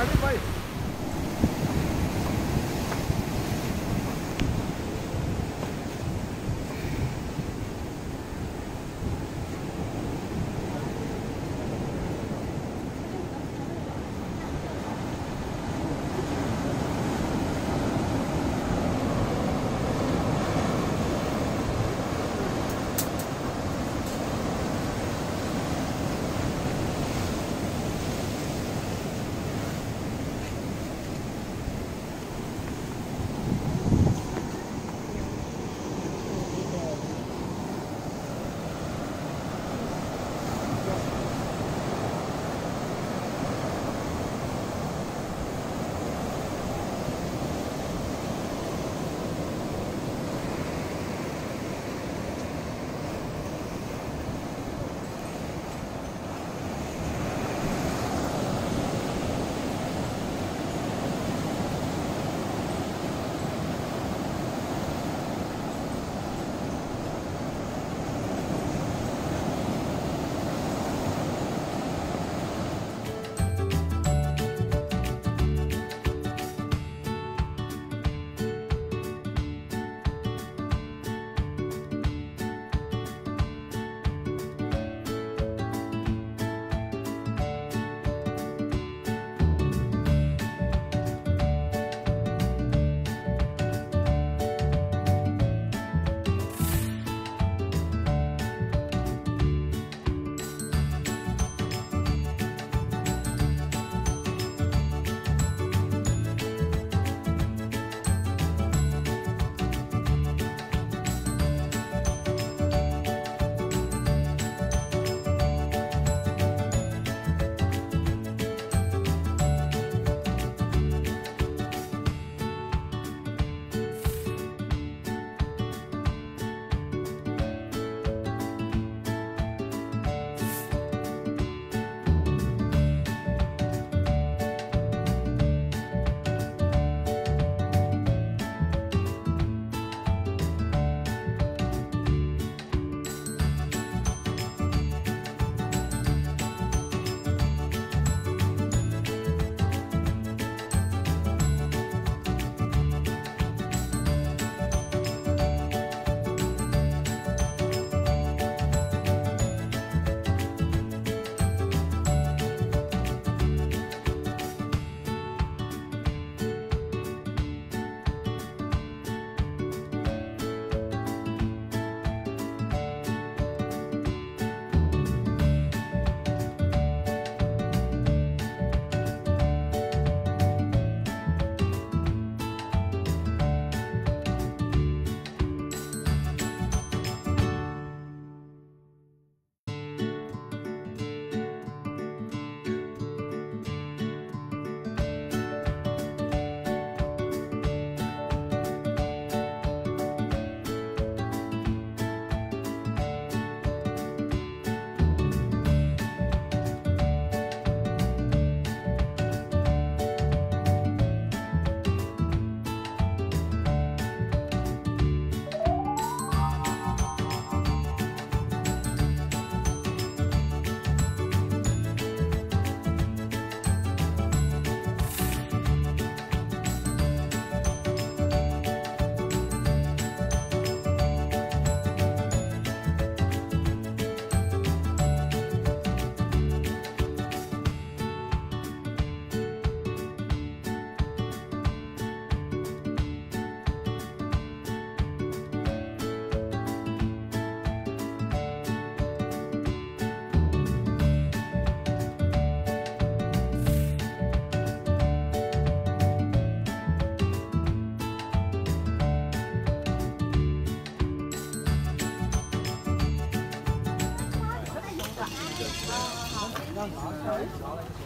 everybody.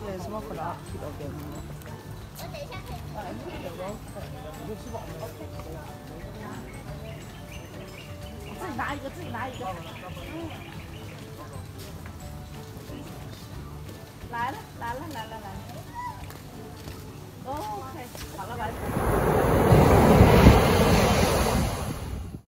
对什么复杂我等一下可以啊你们两我自己拿一个，自己拿一个。来了，来了，来了，来了。OK，好了来